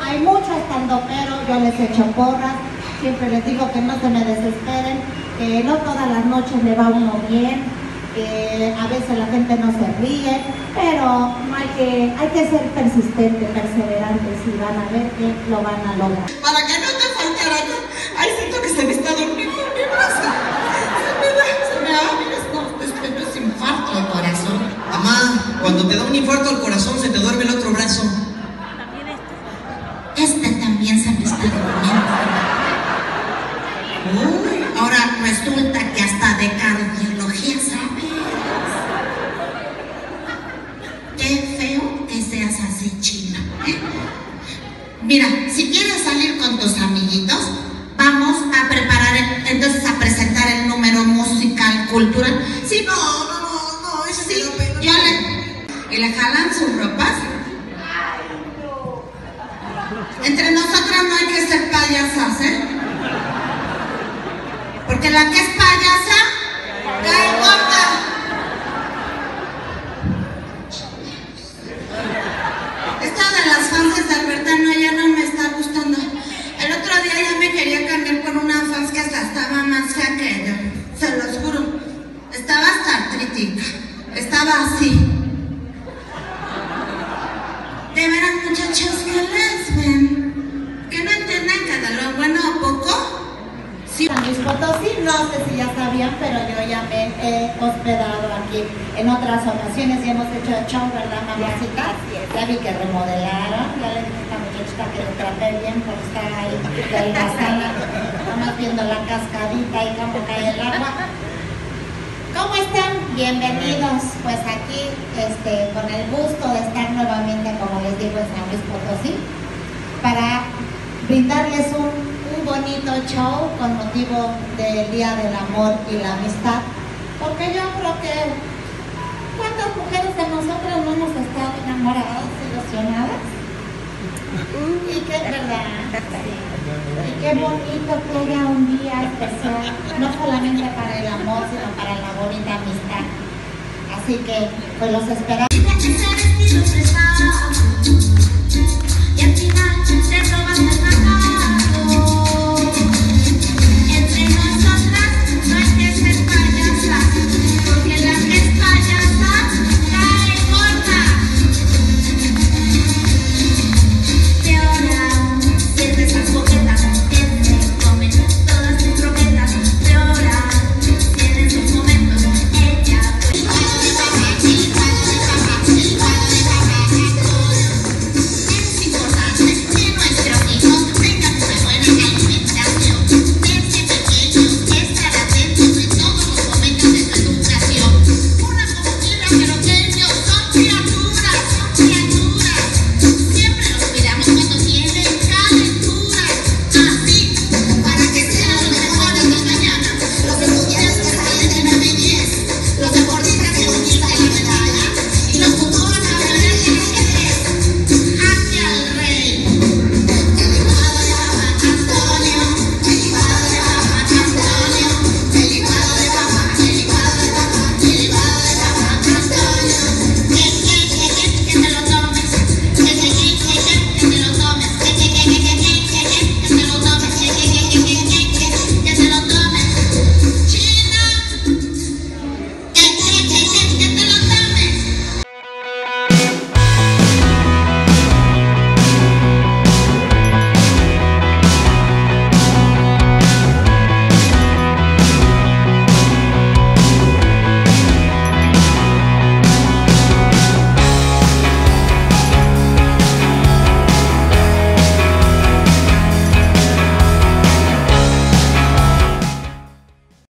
hay mucho estando pero, yo les echo porras, siempre les digo que no se me desesperen, que no todas las noches le va uno bien, a veces la gente no se ríe, pero no hay que, hay que ser persistente, perseverante, y van a ver que lo van a lograr. Para que no te faltara. Ay, siento que se me está durmiendo mi brazo. Se me da, se me da, no, es infarto al corazón. Mamá, cuando te da un infarto al corazón se te duerme el otro brazo. Este también se me está durmiendo. Uy, ahora resulta que hasta de cardiología sabes. Qué feo que seas así, china. ¿eh? Mira, si quieres salir con tus amiguitos, vamos a preparar, el- entonces a presentar el número musical cultural. Sí, no, no, no, no, eso sí, yo le, y le jalan sus ropas. Entre nosotras no hay que ser payasas, ¿eh? Porque la que es payasa, cae gorda. Esta de las fans de Albertano ya no me está gustando. El otro día ya me quería cambiar por una fans que hasta estaba más fea que ella. Se los juro. Estaba Estaba así. De veras, muchachos, ¿qué les ven? ¿Que no entienden que de lo bueno a poco? Sí. San Luis Potosí, no sé si ya sabían, pero yo ya me he hospedado aquí en otras ocasiones y hemos hecho show, ¿verdad, mamacita? Ya vi que remodelaron, ya le dije a esta muchachita que lo traté bien por estar ahí delgazada, nomás viendo la cascadita y cómo cae el agua. ¿Cómo están? Bienvenidos, pues aquí, este, con el gusto de estar nuevamente, como les digo, en San Luis Potosí, para brindarles un, un bonito show con motivo del Día del Amor y la Amistad, porque yo creo que ¿cuántas mujeres de nosotras no hemos estado enamoradas, ilusionadas? Y qué verdad, sí. Y qué bonito que haya un día especial, no solamente para el amor, sino para la bonita amistad. Así que, pues los esperamos.